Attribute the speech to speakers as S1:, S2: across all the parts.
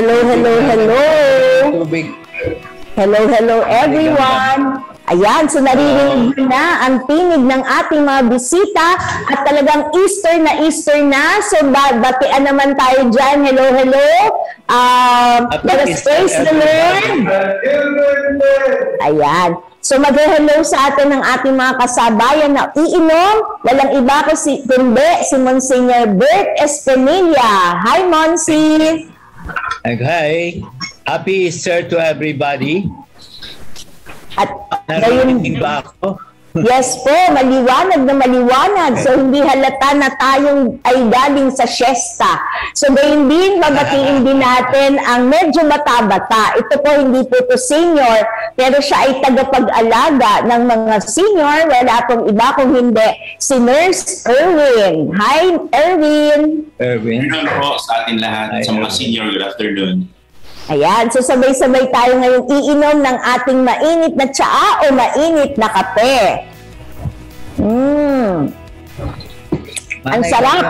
S1: Hello, hello, hello.
S2: Tubig.
S1: Hello, hello everyone. Ayan, so naririnig na ang tinig ng ating mga bisita at talagang Easter na Easter na. So ba batian naman tayo dyan. Hello, hello. Um, let us praise the Lord. Ayan. So mag-hello sa atin ng ating mga kasabayan na iinom. Walang iba ko si kundi si Monsignor Bert Espinilla. Hi, Monsi.
S2: Hi. Happy Easter to everybody.
S1: At
S2: Narinig ba ako?
S1: Yes po, maliwanag na maliwanag. So hindi halata na tayong ay galing sa siesta. So gayon din, babatiin din natin ang medyo bata-bata. Ito po hindi po ito senior, pero siya ay tagapag-alaga ng mga senior. Wala pong iba kung hindi si Nurse Erwin. Hi, Erwin.
S2: Erwin.
S3: Good po sa atin lahat,
S2: Hi,
S3: sa mga senior, good afternoon.
S1: Ayan, so sabay-sabay tayo ngayong iinom ng ating mainit na tsaa o mainit na kape. Mmm. Ang sarap.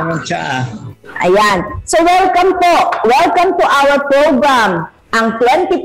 S1: Ayan. So welcome po. Welcome to our program. Ang 20%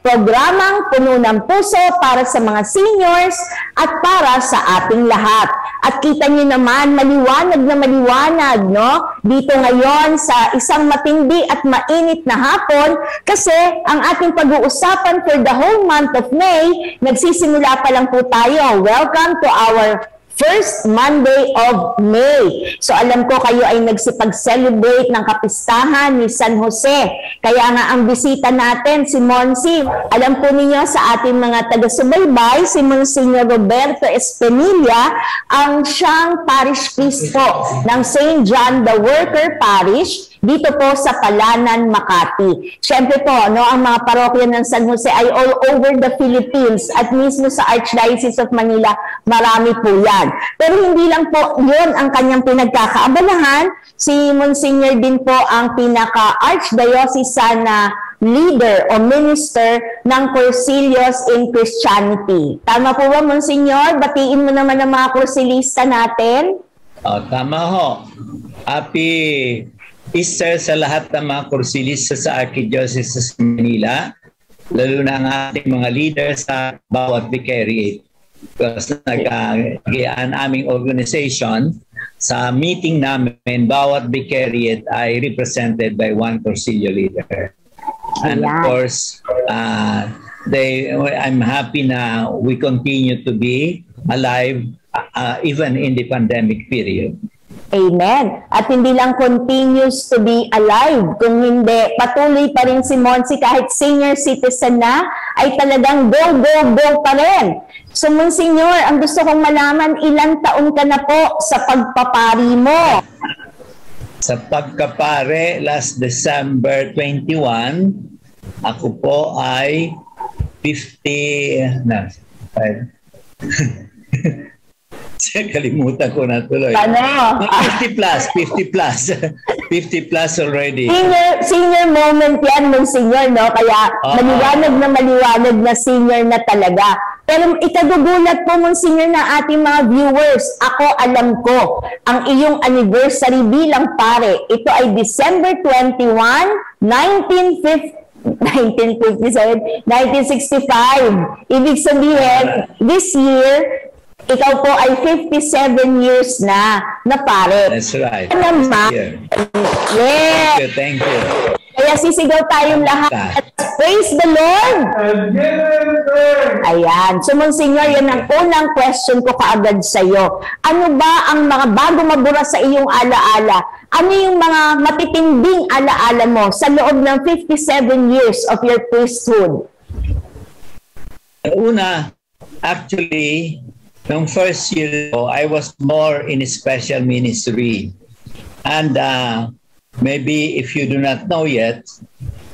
S1: programang puno ng puso para sa mga seniors at para sa ating lahat. At kita niyo naman, maliwanag na maliwanag, no? Dito ngayon sa isang matindi at mainit na hapon kasi ang ating pag-uusapan for the whole month of May, nagsisimula pa lang po tayo. Welcome to our first Monday of May. So alam ko kayo ay nagsipag-celebrate ng kapistahan ni San Jose. Kaya nga ang bisita natin, si Monsi, alam po ninyo sa ating mga taga-subaybay, si Monsignor Roberto Espinilla, ang siyang parish priest po ng St. John the Worker Parish dito po sa Palanan, Makati. Siyempre po, no, ang mga parokya ng San Jose ay all over the Philippines at mismo sa Archdiocese of Manila, marami po yan. Pero hindi lang po yun ang kanyang pinagkakaabalahan. Si Monsignor din po ang pinaka-archdiocesan na leader o minister ng Corsilios in Christianity. Tama po ba, Monsignor? Batiin mo naman ang mga Corsilista natin.
S2: Oh, tama ho. Happy Easter sa lahat ng mga kursilista sa Archdiocese sa Manila, lalo na ang ating mga leaders sa bawat vicariate. Because nag-aan aming organization, sa meeting namin, bawat vicariate ay represented by one Cursilio leader. And of course, uh, they, I'm happy na we continue to be alive uh, even in the pandemic period.
S1: Amen. At hindi lang continues to be alive, kung hindi, patuloy pa rin si Monsi kahit senior citizen na, ay talagang go, go, go pa rin. So, Monsignor, ang gusto kong malaman, ilang taon ka na po sa pagpapari mo?
S2: Sa pagkapare, last December 21, ako po ay 50, na. Kalimutan ko na tuloy.
S1: Ano?
S2: 50 plus, 50 plus. 50 plus already.
S1: Senior, senior moment yan, Monsignor, no? Kaya
S2: Oo.
S1: maliwanag na maliwanag na senior na talaga. Pero ikagugulat po, Monsignor, na ating mga viewers. Ako, alam ko, ang iyong anniversary bilang pare, ito ay December 21, 1950 1957, 1965. Ibig sabihin, this year, ikaw po ay 57 years na na pare.
S2: That's right.
S1: Ano naman?
S2: Yeah.
S1: Yeah.
S2: Thank you, thank you.
S1: Kaya sisigaw tayong lahat. Praise the Lord! Ayan. So, Monsignor, yan ang unang question ko kaagad sa iyo. Ano ba ang mga bago mabura sa iyong alaala? Ano yung mga matitinding alaala mo sa loob ng 57 years of your priesthood?
S2: Una, actually, nung first year ko, I was more in special ministry. And uh, maybe if you do not know yet,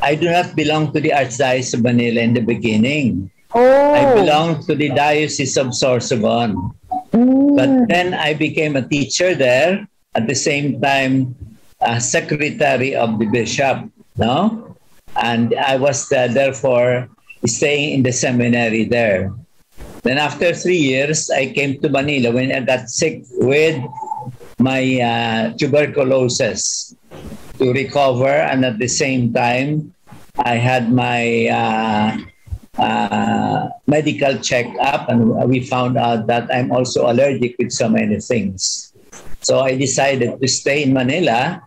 S2: I do not belong to the Archdiocese of Manila in the beginning.
S1: Oh.
S2: I belong to the Diocese of Sorsogon.
S1: Mm.
S2: But then I became a teacher there at the same time a secretary of the bishop, no? And I was uh, therefore staying in the seminary there. Then after three years, I came to Manila when I got sick with my uh, tuberculosis. to recover, and at the same time, I had my uh, uh, medical checkup, and we found out that I'm also allergic with so many things. So I decided to stay in Manila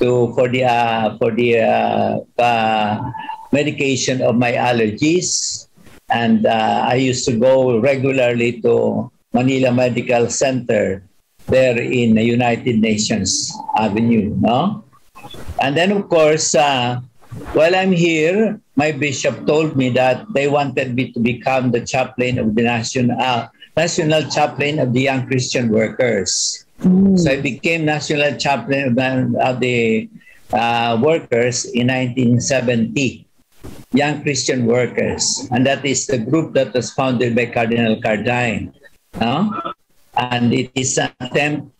S2: to for the uh, for the uh, medication of my allergies, and uh, I used to go regularly to Manila Medical Center there in the United Nations Avenue, no? And then of course, uh, while I'm here, my bishop told me that they wanted me to become the chaplain of the national uh, national chaplain of the young Christian workers.
S1: Mm.
S2: So I became national chaplain of the, uh, workers in 1970, young Christian workers, and that is the group that was founded by Cardinal Cardine. And it is an attempt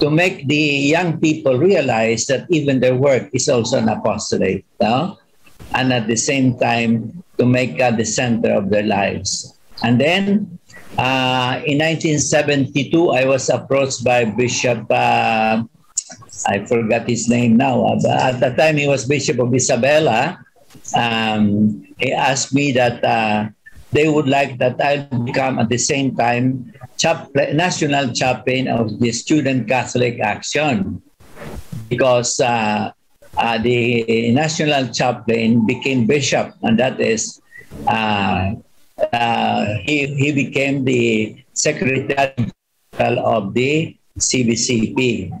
S2: to make the young people realize that even their work is also an apostolate, and at the same time to make God the center of their lives. And then uh, in 1972, I was approached by Bishop, uh, I forgot his name now, uh, but at the time he was Bishop of Isabella. Um, he asked me that uh, they would like that I become at the same time chaplain, national chaplain of the Student Catholic Action because uh, uh, the national chaplain became bishop, and that is uh, uh, he, he became the secretary of the CBCP.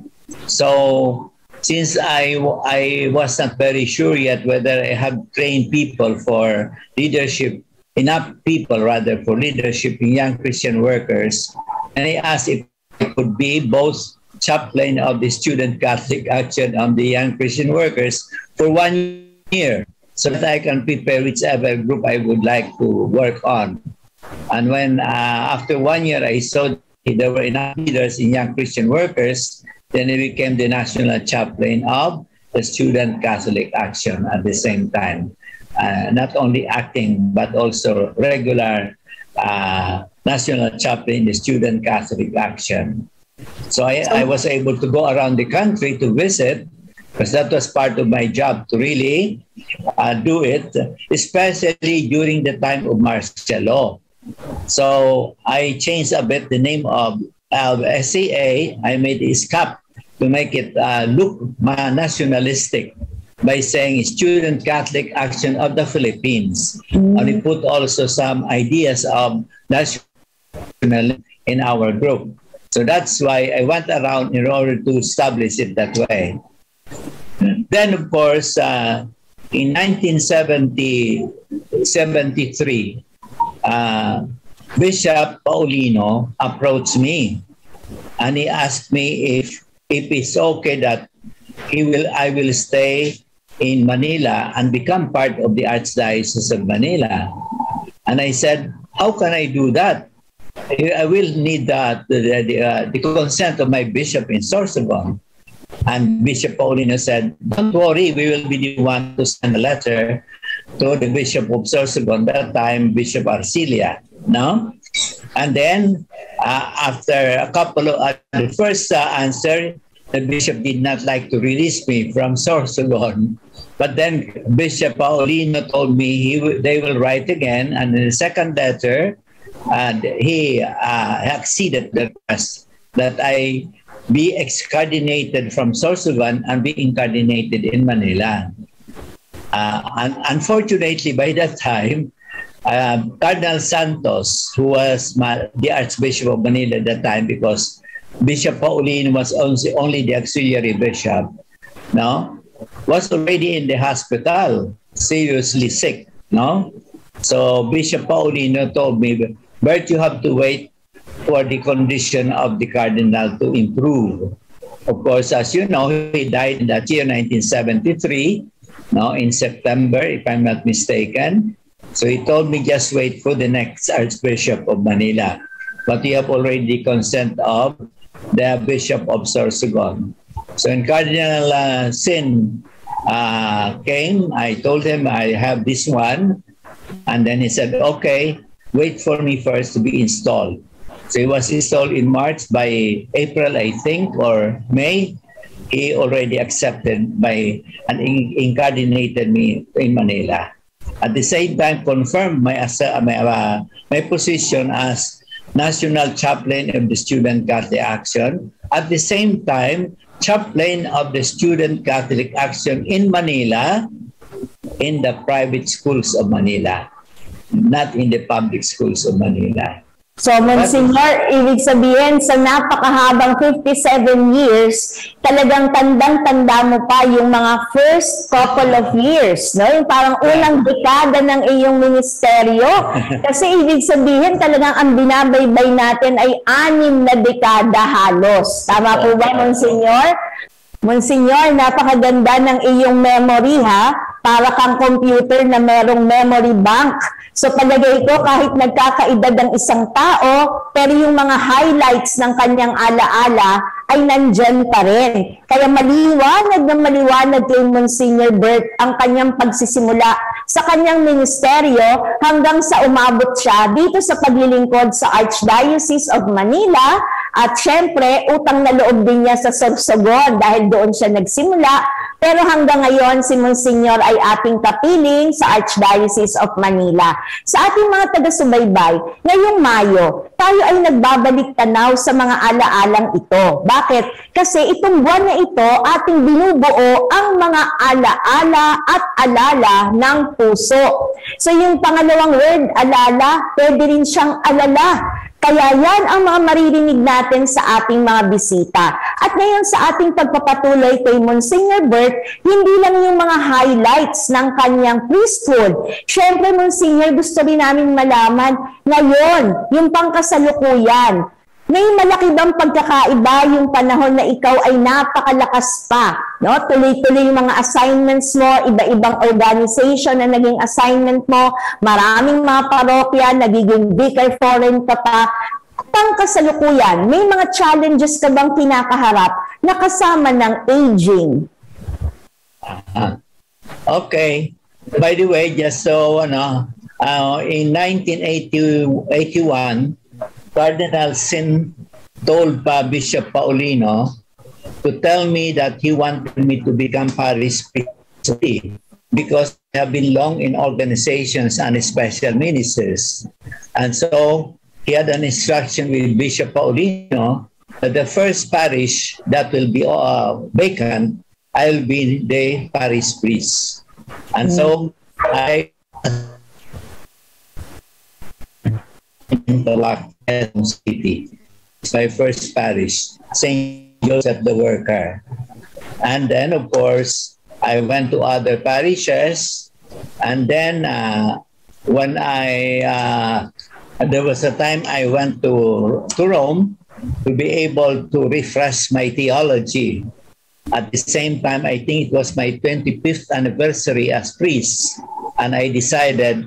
S2: So since I, I was not very sure yet whether I have trained people for leadership, enough people rather for leadership in young Christian workers, and I asked if I could be both chaplain of the Student Catholic Action on the Young Christian Workers for one year so that I can prepare whichever group I would like to work on. And when uh, after one year I saw there were enough leaders in Young Christian Workers, then he became the national chaplain of the Student Catholic Action at the same time. Uh, not only acting, but also regular uh, national chaplain in the Student Catholic Action. So I, I was able to go around the country to visit because that was part of my job to really uh, do it, especially during the time of martial law. So I changed a bit the name of uh, SCA. I made ISCAP to make it uh, look nationalistic by saying Student Catholic Action of the Philippines. Mm. And we put also some ideas of national in our group. So that's why I went around in order to establish it that way. Then, of course, uh, in 1973, uh, Bishop Paulino approached me and he asked me if if it's okay that he will I will stay in Manila and become part of the Archdiocese of Manila. And I said, how can I do that? I will need that the, the, uh, the consent of my bishop in Sorsogon. And Bishop Paulino said, don't worry, we will be the one to send a letter to the Bishop of Sorsogon, that time Bishop Arcilia. No? And then after a couple of, uh, the first uh, answer, the bishop did not like to release me from Sorsogon. But then Bishop Paulino told me he they will write again. And in the second letter, and he uh, acceded the request that I be excardinated from Sorsogon and be incardinated in Manila. Uh, and unfortunately, by that time, uh, Cardinal Santos, who was my, the Archbishop of Manila at that time, because Bishop Pauline was only, only the auxiliary bishop, no, was already in the hospital, seriously sick, no. So Bishop Pauline told me, but you have to wait for the condition of the cardinal to improve. Of course, as you know, he died in that year, 1973, no, in September, if I'm not mistaken. So he told me just wait for the next Archbishop of Manila. But you have already consent of the Bishop of Sorsogon. So when Cardinal uh, Sin uh, came, I told him I have this one. And then he said, okay, wait for me first to be installed. So it was installed in March by April, I think, or May. he already accepted by and in- incarnated me in Manila. At the same time, confirmed my, my, uh, my position as National Chaplain of the Student Catholic Action. At the same time, Chaplain of the Student Catholic Action in Manila, in the private schools of Manila, not in the public schools of Manila.
S1: So, Monsignor, ibig sabihin sa napakahabang 57 years, talagang tandang-tanda mo pa yung mga first couple of years, no? Yung parang unang dekada ng iyong ministeryo. Kasi ibig sabihin talagang ang binabaybay natin ay anim na dekada halos. Tama po ba, Monsignor? Monsignor, napakaganda ng iyong memory ha. Para kang computer na merong memory bank. So palagay ko kahit nagkakaedad ang isang tao, pero yung mga highlights ng kanyang alaala ay nandyan pa rin. Kaya maliwanag na maliwanag kay Monsignor Bert ang kanyang pagsisimula sa kanyang ministeryo hanggang sa umabot siya dito sa paglilingkod sa Archdiocese of Manila at syempre utang na loob din niya sa Sorsogon dahil doon siya nagsimula pero hanggang ngayon, si Monsignor ay ating kapiling sa Archdiocese of Manila. Sa ating mga taga-subaybay, ngayong Mayo, tayo ay nagbabalik tanaw sa mga alaalang ito. Bakit? Kasi itong buwan na ito, ating binubuo ang mga alaala at alala ng puso. So yung pangalawang word, alala, pwede rin siyang alala. Kaya yan ang mga maririnig natin sa ating mga bisita. At ngayon sa ating pagpapatuloy kay Monsignor Bert, hindi lang yung mga highlights ng kanyang priesthood. Siyempre, Monsignor, gusto rin namin malaman ngayon, yung pangkasalukuyan, may malaki bang pagkakaiba yung panahon na ikaw ay napakalakas pa? No? Tuloy-tuloy yung mga assignments mo, iba-ibang organization na naging assignment mo, maraming mga parokya, nagiging vicar foreign ka pa. Pangkasalukuyan, may mga challenges ka bang kinakaharap na kasama ng aging?
S2: Okay. By the way, just so, ano, uh, in 1981, Cardinal Sin told Bishop Paulino to tell me that he wanted me to become parish priest because I have been long in organizations and special ministers. And so he had an instruction with Bishop Paulino that the first parish that will be uh, vacant, I'll be the parish priest. And so I Interlock City. It's my first parish, St. Joseph the Worker. And then, of course, I went to other parishes. And then, uh, when I, uh, there was a time I went to, to Rome to be able to refresh my theology. At the same time, I think it was my 25th anniversary as priest, and I decided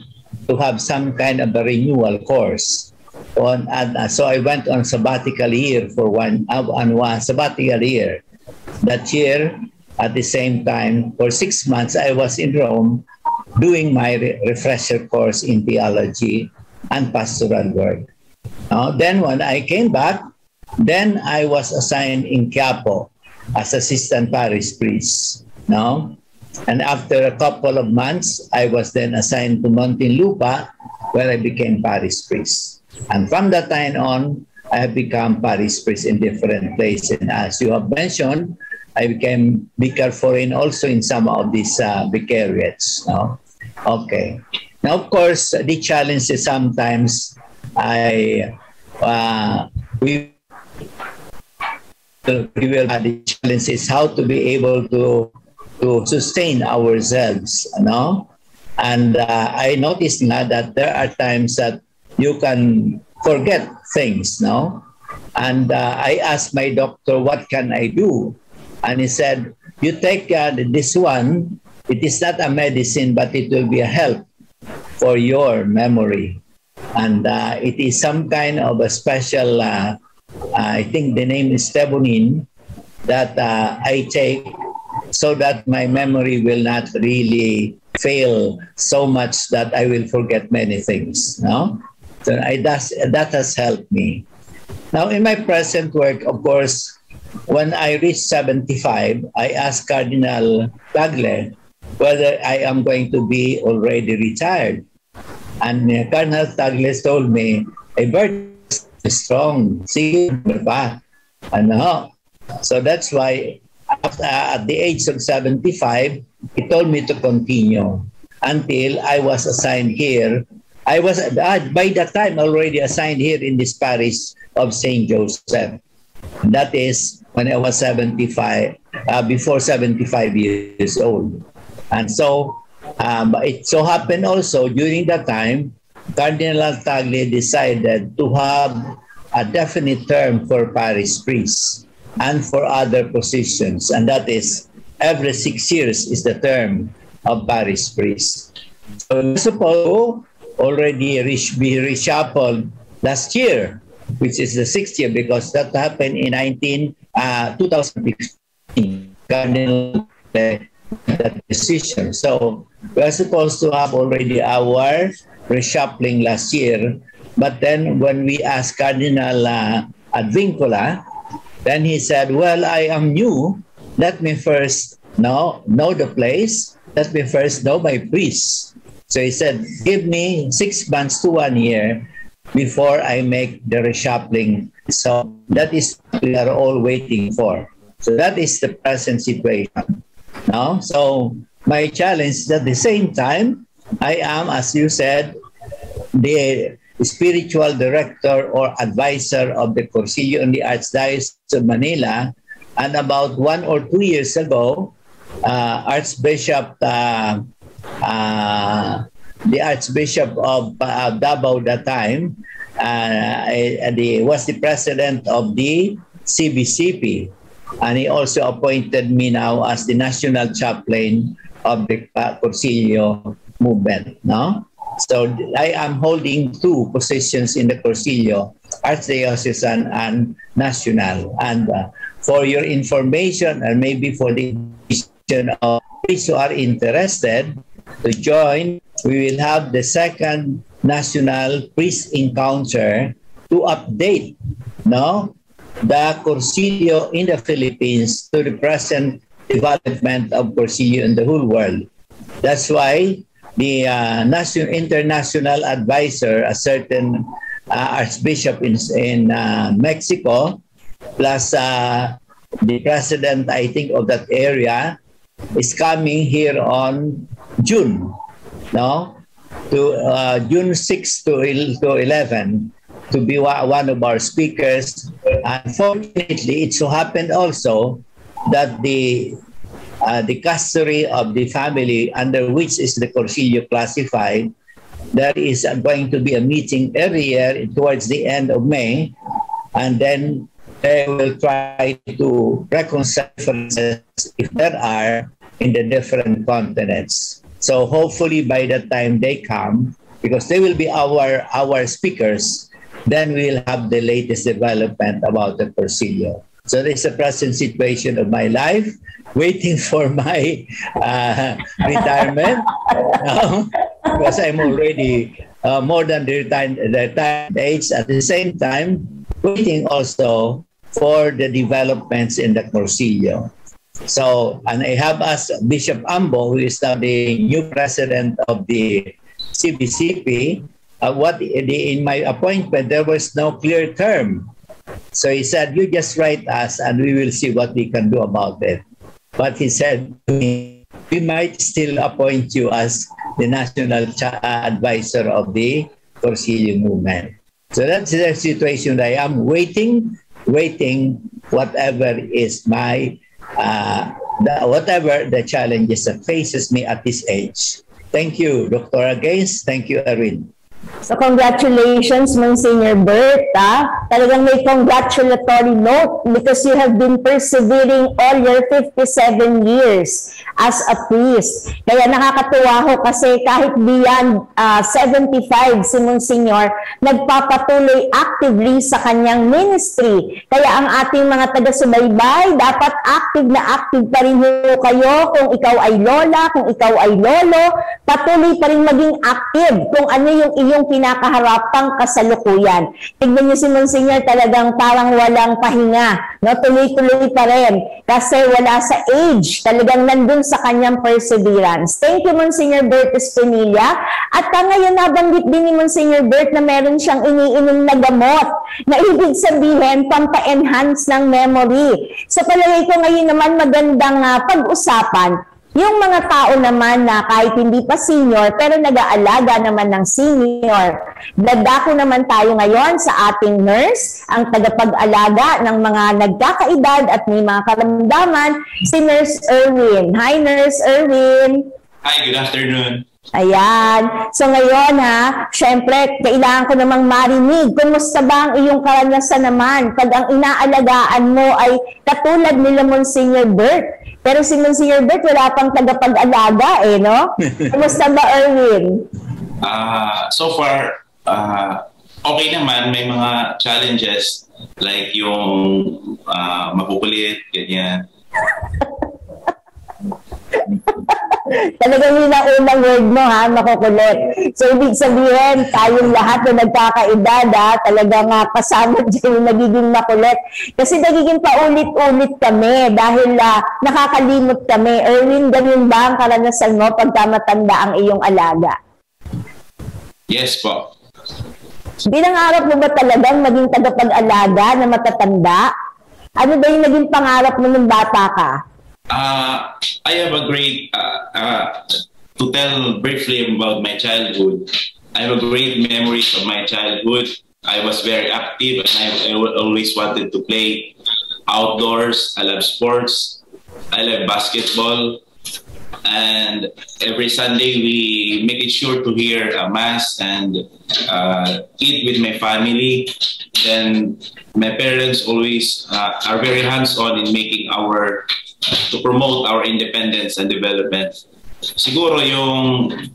S2: to have some kind of a renewal course. On, and uh, so I went on sabbatical year for one, uh, on one sabbatical year. That year, at the same time, for six months, I was in Rome doing my re- refresher course in theology and pastoral work. Then when I came back, then I was assigned in Quiapo as assistant parish priest. No? And after a couple of months, I was then assigned to Montinlupa, where I became parish priest. And from that time on, I have become parish priest in different places. And as you have mentioned, I became vicar foreign also in some of these uh, vicariates. No? Okay. Now, of course, the challenge is sometimes I uh, we we will have the challenge is how to be able to to sustain ourselves, no? And uh, I noticed now that there are times that you can forget things, no? And uh, I asked my doctor, what can I do? And he said, you take uh, this one, it is not a medicine, but it will be a help for your memory. And uh, it is some kind of a special, uh, I think the name is Stebunin, that uh, I take so that my memory will not really fail so much that I will forget many things. No, so I, that's, that has helped me. Now, in my present work, of course, when I reached 75, I asked Cardinal Tagle whether I am going to be already retired. And uh, Cardinal Tagle told me, a bird is strong. Sige pa. Ano? So that's why after, at the age of 75, he told me to continue until I was assigned here. I was uh, by that time already assigned here in this parish of St. Joseph. That is when I was 75, uh, before 75 years old. And so um, it so happened also during that time, Cardinal Tagle decided to have a definite term for parish priests and for other positions, and that is every six years is the term of parish priest. So we suppose already be reshuffled last year, which is the sixth year, because that happened in 19, uh, 2015. Cardinal that decision. So we're supposed to have already our reshuffling last year, but then when we asked Cardinal uh, Advincula, then he said, well, I am new. Let me first know, know the place. Let me first know my priest. So he said, give me six months to one year before I make the reshuffling. So that is what we are all waiting for. So that is the present situation. Now, so my challenge is at the same time, I am, as you said, the spiritual director or advisor of the Corsillo in the Archdiocese of Manila. And about one or two years ago, uh, Archbishop, uh, uh, the Archbishop of uh, Davao that time, uh, the, was the president of the CBCP. And he also appointed me now as the national chaplain of the Corsillo movement. No? So I am holding two positions in the Corsillo, Archdiocesan and National. And uh, for your information and maybe for the information of those who are interested to join, we will have the second national priest encounter to update no the Corsillo in the Philippines to the present development of Corsillo in the whole world. That's why the uh, national international advisor, a certain uh, archbishop in, in uh, Mexico, plus the president, I think, of that area, is coming here on June, no, to June 6 to, to 11 to be one of our speakers. Unfortunately, it so happened also that the uh, the custody of the family under which is the Corsillo classified, there is going to be a meeting every year towards the end of May, and then they will try to reconcile differences if there are in the different continents. So hopefully by the time they come, because they will be our our speakers, then we'll have the latest development about the Corsillo. So this is the present situation of my life, waiting for my uh, retirement because I'm already uh, more than the retired age. At the same time, waiting also for the developments in the Corsillo. So, and I have asked Bishop Ambo, who is now the new president of the CBCP, uh, what in my appointment there was no clear term. So he said, "You just write us, and we will see what we can do about it." But he said to me, "We might still appoint you as the national advisor of the Corsillo movement." So that's the situation. I am waiting, waiting. Whatever is my, uh, the, whatever the challenges that faces me at this age. Thank you, Dr. Against. Thank you, Erin.
S1: So congratulations, Monsignor Bert. Ah. Talagang may congratulatory note because you have been persevering all your 57 years as a priest. Kaya nakakatuwa ho kasi kahit beyond uh, 75 si Monsignor, nagpapatuloy actively sa kanyang ministry. Kaya ang ating mga taga-subaybay, dapat active na active pa rin ho kayo kung ikaw ay lola, kung ikaw ay lolo, patuloy pa rin maging active kung ano yung iyong kinakaharapang kasalukuyan. Tignan niyo si Monsignor Monsignor talagang parang walang pahinga, no? Tuloy-tuloy pa rin kasi wala sa age, talagang nandun sa kanyang perseverance. Thank you Monsignor Bert Espinilla. At ngayon nabanggit din ni Monsignor Bert na meron siyang iniinom na gamot na ibig sabihin pampa-enhance ng memory. Sa palagay ko ngayon naman magandang uh, pag-usapan yung mga tao naman na kahit hindi pa senior pero nag-aalaga naman ng senior. Dadako naman tayo ngayon sa ating nurse, ang tagapag-alaga ng mga nagkakaedad at may mga karamdaman, si Nurse Erwin. Hi Nurse Erwin!
S3: Hi, good afternoon.
S1: Ayan. So ngayon ha, syempre, kailangan ko namang marinig. Kumusta ba ang iyong karanasan naman pag ang inaalagaan mo ay katulad nila Monsignor Bert? Pero si Monsignor Bert, wala pang tagapag-alaga eh, no? Kumusta ba, Erwin?
S3: Uh, so far, uh, okay naman. May mga challenges like yung uh, makukulit, ganyan.
S1: Talagang yun ang unang word mo ha, makukulit. So ibig sabihin, tayong lahat na nagkakaedad ha, talagang uh, kasama dyan yung nagiging makulit. Kasi nagiging paulit-ulit kami dahil uh, nakakalimot kami. Erwin, ganun ba ang karanasan mo pagka matanda ang iyong alaga?
S3: Yes po.
S1: Binangarap mo ba talagang maging tagapag-alaga na matatanda? Ano ba yung naging pangarap mo nung bata ka?
S3: Uh, I have a great, uh, uh, to tell briefly about my childhood, I have a great memories of my childhood. I was very active and I, I always wanted to play outdoors. I love sports. I love basketball. And every Sunday we make it sure to hear a mass and uh, eat with my family. Then my parents always uh, are very hands-on in making our to promote our independence and development. Siguro yung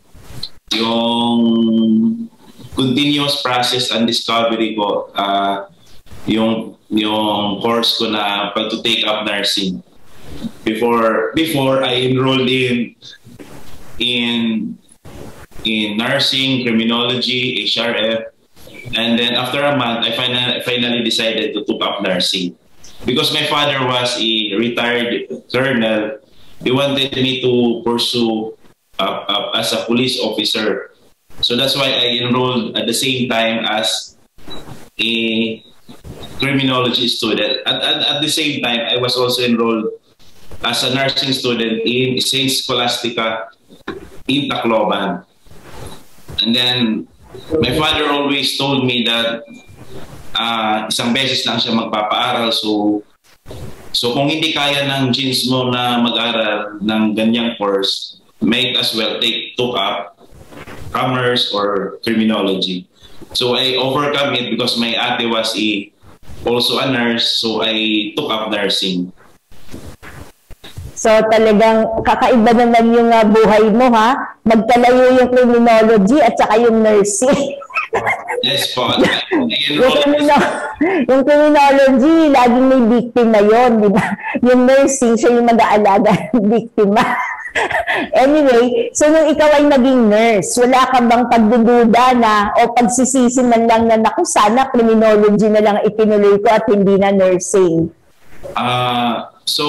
S3: yung continuous process and discovery ko uh, yung yung course ko na pag to take up nursing before before I enrolled in in in nursing criminology HRF and then after a month I finally finally decided to take up nursing because my father was a retired colonel, they wanted me to pursue uh, as a police officer. So that's why I enrolled at the same time as a criminology student. At, at, at the same time, I was also enrolled as a nursing student in St. Scholastica in Tacloban. And then my father always told me that uh, isang beses lang siya magpapaaral. So, so kung hindi kaya ng genes mo na mag-aral ng ganyang course, might as well take took up commerce or criminology. So I overcome it because my ate was a, also a nurse, so I took up nursing.
S1: So talagang kakaiba naman yung uh, buhay mo ha. Magkalayo yung criminology at saka yung nursing.
S3: Yes po.
S1: yung, crimino- yung criminology, laging may biktima yon di ba? Yung nursing, siya yung mag-aalaga ng biktima. anyway, so nung ikaw ay naging nurse, wala ka bang pagdududa na o pagsisisi man lang na naku sana criminology na lang itinuloy ko at hindi na nursing?
S3: Uh, so,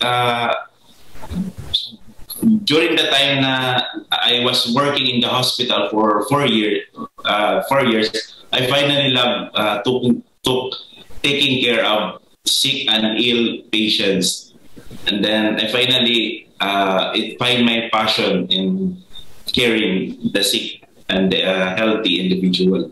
S3: uh, during the time na I was working in the hospital for four years, uh, four years, I finally loved uh, took, took taking care of sick and ill patients, and then I finally uh, it find my passion in caring the sick and the uh, healthy individual.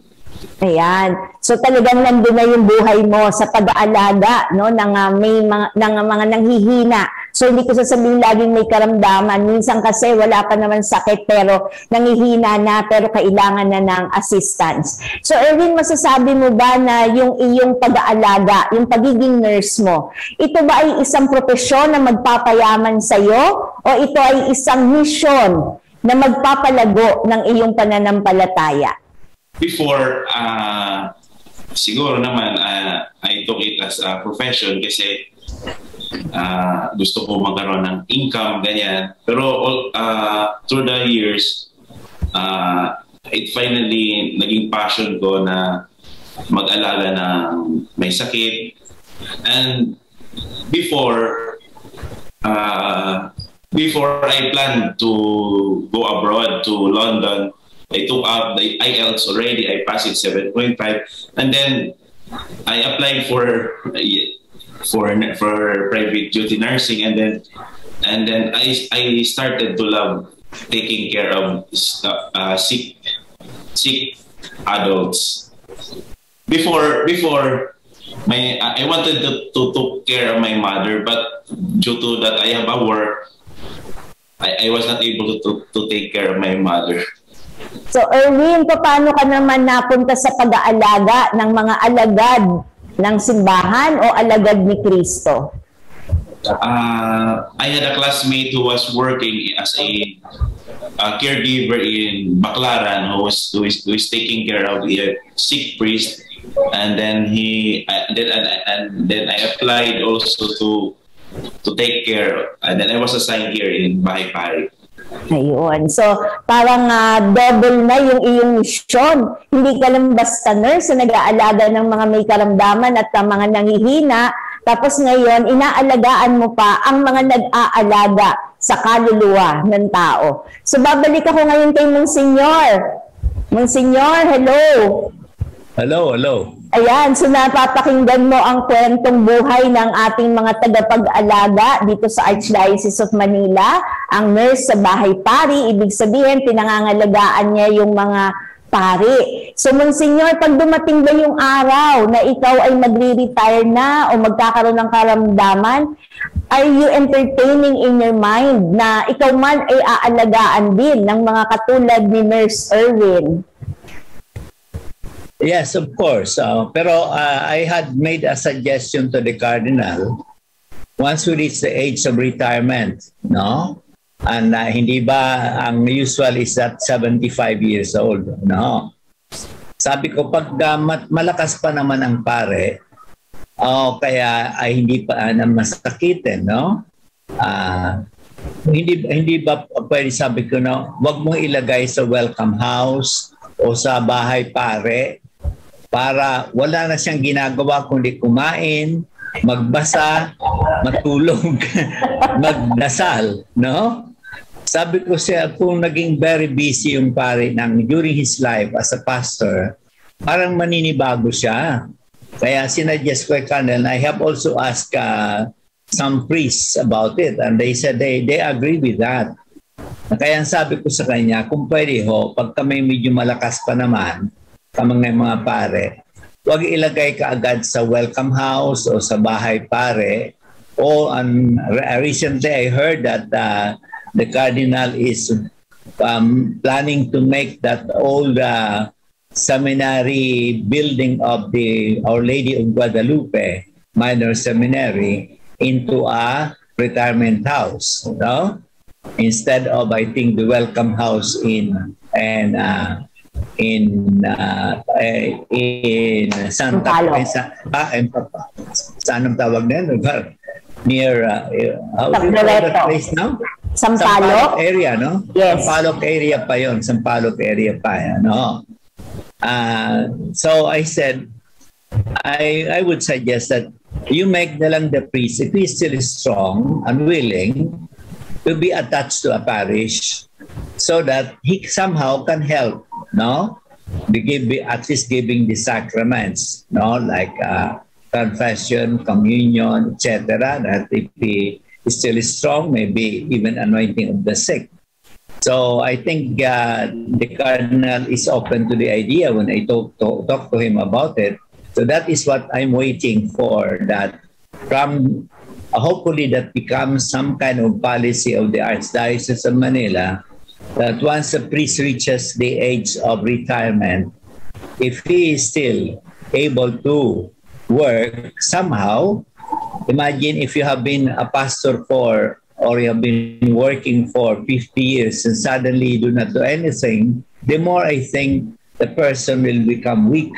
S1: Ayan. So talagang nandun na yung buhay mo sa pag-aalaga no ng uh, may mga ng uh, mga nanghihina. So hindi ko sasabihin laging may karamdaman. Minsan kasi wala pa naman sakit pero nanghihina na pero kailangan na ng assistance. So Erwin, masasabi mo ba na yung iyong pag-aalaga, yung pagiging nurse mo, ito ba ay isang propesyon na magpapayaman sa iyo o ito ay isang mission na magpapalago ng iyong pananampalataya?
S3: Before, uh, siguro naman, uh, I took it as a profession kasi uh, gusto ko magkaroon ng income, ganyan. Pero uh, through the years, uh, it finally naging passion ko na mag-alaga ng may sakit. And before, uh, before I planned to go abroad to London, I took out the IELTS already. I passed it 7.5. And then I applied for for for private duty nursing and then and then I I started to love taking care of uh, sick sick adults. Before before my I wanted to, to take care of my mother, but due to that I have a work, I, I was not able to, to take care of my mother.
S1: So Erwin, paano ka naman napunta sa pag-aalaga ng mga alagad ng simbahan o alagad ni Kristo?
S3: Uh, I had a classmate who was working as a, a caregiver in Baclaran who was, who is, who is taking care of a sick priest and then he uh, then and, and then I applied also to to take care and then I was assigned here in Bahay Pari.
S1: Ayun. So, parang uh, double na yung iyong misyon. Hindi ka lang basta nurse na nag-aalaga ng mga may karamdaman at uh, mga nangihina. Tapos ngayon, inaalagaan mo pa ang mga nag-aalaga sa kaluluwa ng tao. So, babalik ako ngayon kay Monsignor. Monsignor, hello.
S2: Hello, hello.
S1: Ayan, so napapakinggan mo ang kwentong buhay ng ating mga tagapag-alaga dito sa Archdiocese of Manila. Ang nurse sa bahay pari, ibig sabihin, pinangangalagaan niya yung mga pari. So, Monsignor, pag dumating ba yung araw na ikaw ay magre-retire na o magkakaroon ng karamdaman, are you entertaining in your mind na ikaw man ay aalagaan din ng mga katulad ni Nurse Erwin?
S2: Yes, of course. Uh, pero uh, I had made a suggestion to the cardinal once we reach the age of retirement, no? And uh, hindi ba ang usual is at 75 years old, no? Sabi ko, pag uh, malakas pa naman ang pare, oh, kaya ay hindi pa uh, na masakitin, no? Uh, hindi hindi ba pwede sabi ko no, wag mo ilagay sa welcome house o sa bahay pare para wala na siyang ginagawa kundi kumain, magbasa, matulog, magdasal, no? Sabi ko siya, kung naging very busy yung pare ng during his life as a pastor, parang maninibago siya. Kaya sinadjust ko kay Colonel, I have also asked uh, some priests about it and they said they, they agree with that. Kaya sabi ko sa kanya, kung pwede ho, pag kami medyo malakas pa naman, kamang mga pare, huwag ilagay ka agad sa welcome house o sa bahay pare. O um, recently I heard that uh, the cardinal is um, planning to make that old uh, seminary building of the Our Lady of Guadalupe Minor Seminary into a retirement house, no? Instead of I think the welcome house in and uh, in uh, in Santa in, Sa, ah, in, saan ang tawag na yun? Near, uh, how do you call that place now?
S1: Sampaloc?
S2: Sampaloc area, no?
S1: Yes.
S2: Sampaloc area pa yon, Sampaloc area pa, no? Uh, so I said, I I would suggest that you make na lang the priest, if he's still is strong and willing, to be attached to a parish so that he somehow can help no? They give, at least giving the sacraments, no? Like uh, confession, communion, etc. That if is still strong, maybe even anointing of the sick. So I think uh, the cardinal is open to the idea when I talk to, talk to him about it. So that is what I'm waiting for. That from uh, hopefully that becomes some kind of policy of the Archdiocese of Manila that once a priest reaches the age of retirement, if he is still able to work somehow, imagine if you have been a pastor for or you have been working for 50 years and suddenly you do not do anything, the more I think the person will become weak.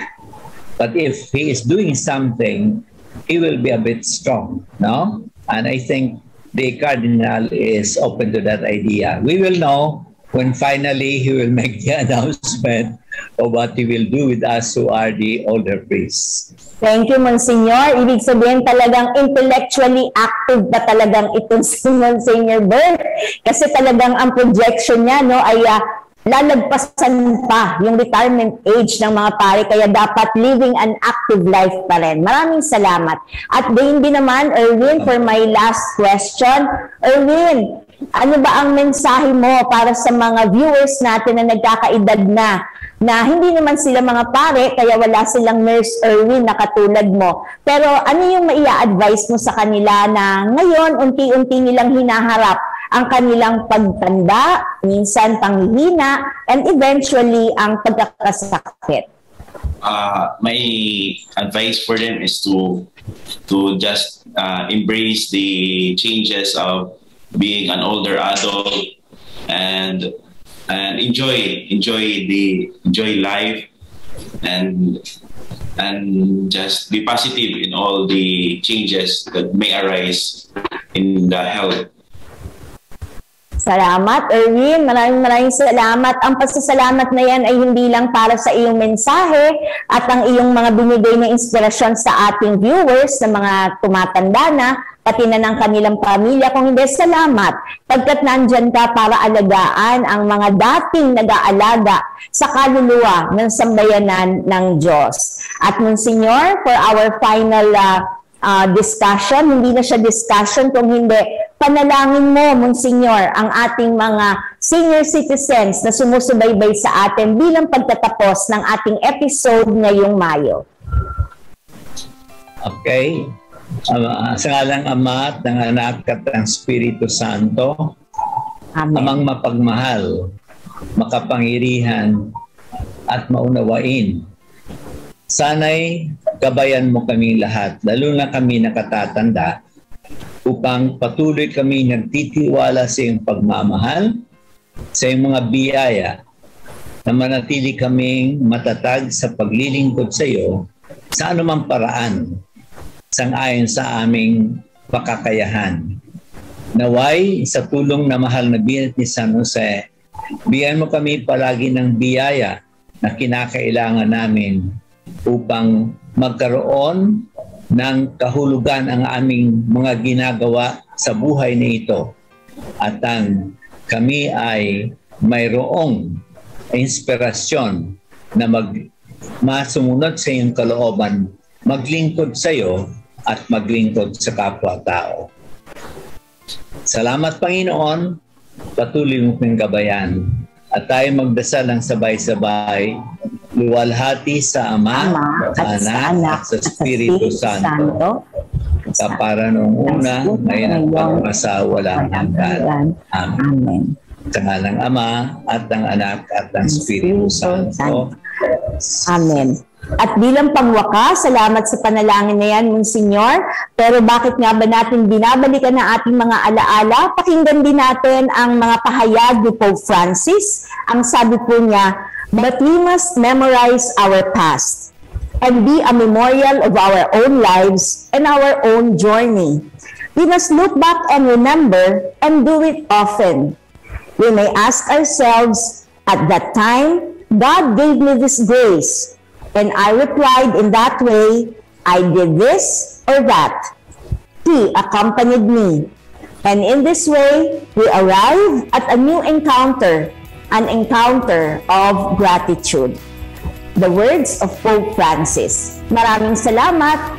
S2: But if he is doing something, he will be a bit strong, no? And I think the cardinal is open to that idea. We will know when finally he will make the announcement of what He will do with us who are the older priests.
S1: Thank you, Monsignor. Ibig sabihin talagang intellectually active ba talagang itong si Monsignor Bert? Kasi talagang ang projection niya no, ay uh, lalagpasan pa yung retirement age ng mga pare kaya dapat living an active life pa rin. Maraming salamat. At din din naman, Erwin, for my last question. Erwin, ano ba ang mensahe mo para sa mga viewers natin na nagkakaedad na na hindi naman sila mga pare kaya wala silang nurse Erwin na katulad mo. Pero ano yung maia-advise mo sa kanila na ngayon unti-unti nilang hinaharap ang kanilang pagtanda, minsan panghihina, and eventually ang pagkakasakit?
S3: Uh, my advice for them is to to just uh, embrace the changes of being an older adult and and enjoy enjoy the enjoy life and and just be positive in all the changes that may arise in the health
S1: Salamat, Erwin. Maraming maraming salamat. Ang pasasalamat na yan ay hindi lang para sa iyong mensahe at ang iyong mga binigay na inspirasyon sa ating viewers na mga tumatanda na, pati na ng kanilang pamilya. Kung hindi, salamat. Pagkat nandyan ka para alagaan ang mga dating nag-aalaga sa kaluluwa ng sambayanan ng Diyos. At Monsignor, for our final uh, uh, discussion, hindi na siya discussion kung hindi panalangin mo, Monsignor, ang ating mga senior citizens na sumusubaybay sa atin bilang pagtatapos ng ating episode ngayong Mayo.
S2: Okay. Uh, sa ngalang Ama at ng Anak at ng Espiritu Santo, Amen. Amang mapagmahal, makapangirihan, at maunawain. Sana'y gabayan mo kami lahat, lalo na kami nakatatanda, upang patuloy kami nagtitiwala sa iyong pagmamahal, sa iyong mga biyaya, na manatili kaming matatag sa paglilingkod sa iyo sa anumang paraan sang-ayon sa aming pakakayahan. Naway, sa tulong na mahal na binat ni San Jose, biyan mo kami palagi ng biyaya na kinakailangan namin upang magkaroon ng kahulugan ang aming mga ginagawa sa buhay na ito. At ang kami ay mayroong inspirasyon na mag masumunod sa iyong kalooban, maglingkod sa iyo at maglingkod sa kapwa-tao. Salamat Panginoon, patuloy mo kong gabayan at tayo magdasal ng sabay-sabay luwalhati sa Ama, Ama
S1: at sa Anak,
S2: at sa Espiritu Santo, sa para noong una, ngayon at pagmasawalang hanggan. Amen. Amen. Sa ng Ama at ng Anak at ng Espiritu Santo.
S1: Amen. At bilang pangwakas, salamat sa panalangin na yan, Monsignor. Pero bakit nga ba natin binabalikan ang ating mga alaala? Pakinggan din natin ang mga pahayag ni Pope Francis. Ang sabi po niya, But we must memorize our past and be a memorial of our own lives and our own journey. We must look back and remember and do it often. We may ask ourselves, at that time, God gave me this grace, and I replied in that way, I did this or that. He accompanied me. And in this way, we arrive at a new encounter an encounter of gratitude. The words of Pope Francis. Maraming salamat